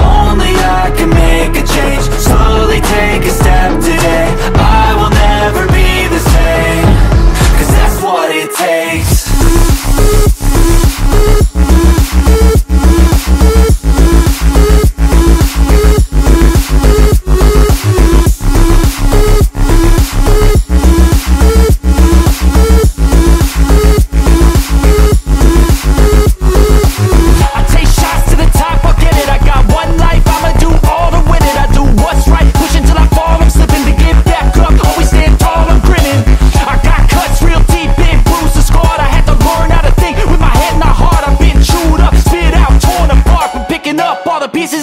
Only I can make a change. Slowly take a step today. I will never be the same. Cause that's what it takes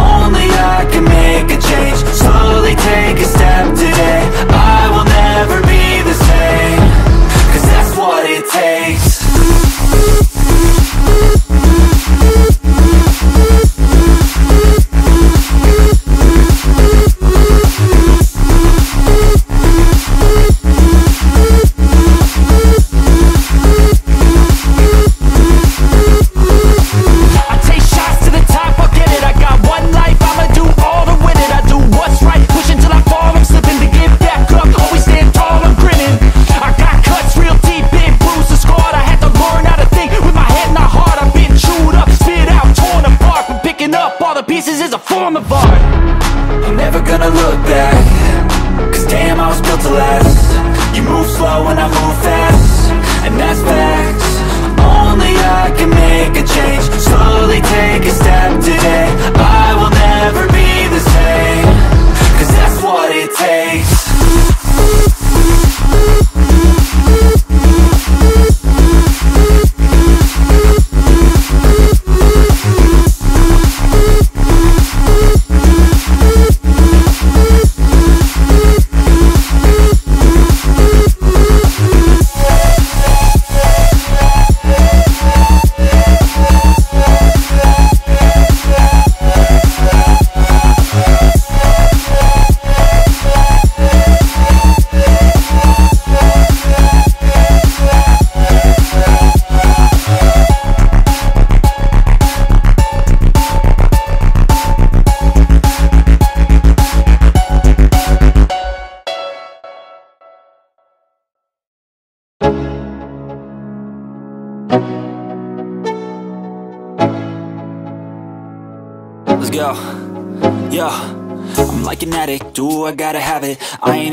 Only I can make a change. Slowly take a step today. I will never be the same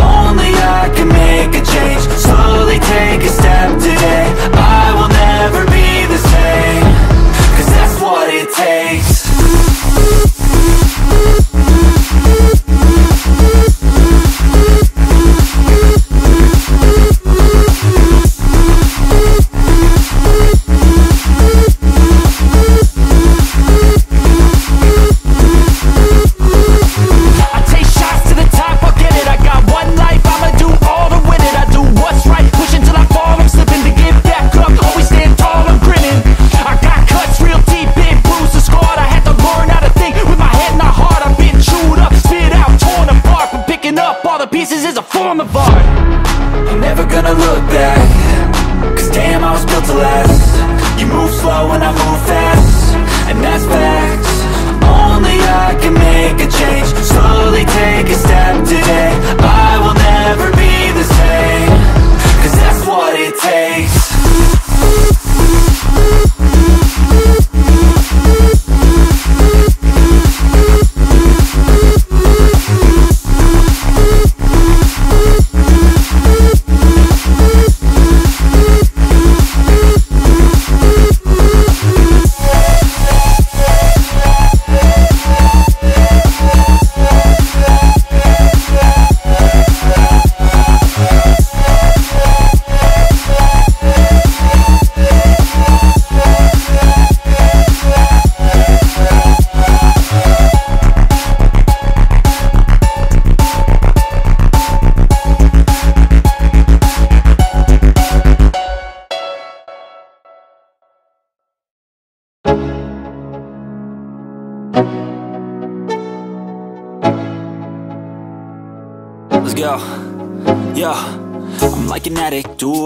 Only I can make a change. Slowly take a step today. I will never be the same. Cause that's what it takes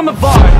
pieces is a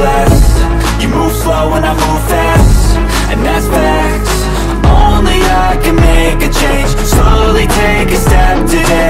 Last You move slow and I move fast. And that's facts. Only I can make a change. Slowly take a step today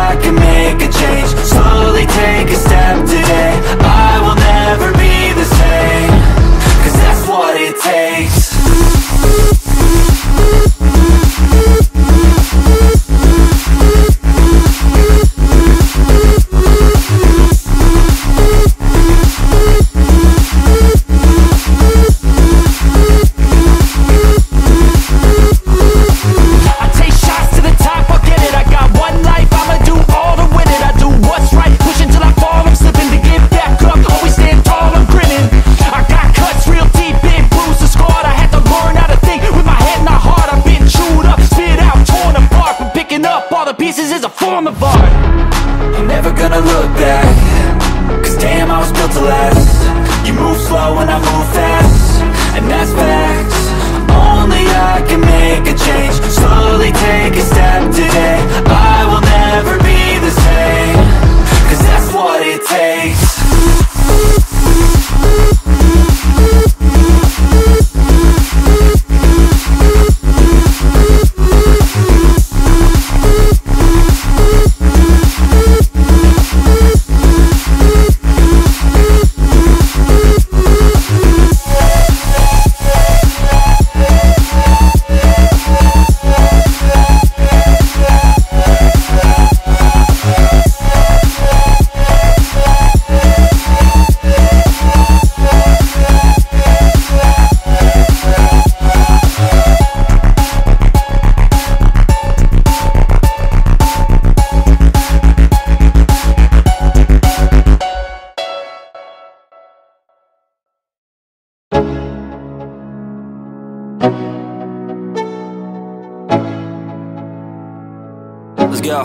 Let's go.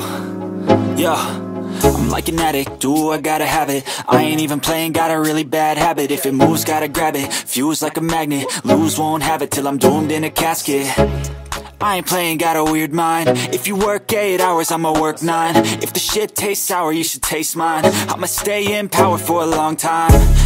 Yo. I'm like an addict, do I gotta have it? I ain't even playing, got a really bad habit. If it moves, gotta grab it, fuse like a magnet. Lose, won't have it till I'm doomed in a casket. I ain't playing, got a weird mind. If you work 8 hours, I'ma work 9 If the shit tastes sour, you should taste mine. I'ma stay in power for a long time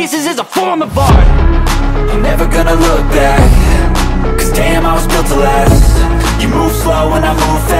pieces is a form of art. I'm never gonna look back. Cause damn, I was built to last. You move slow and I move fast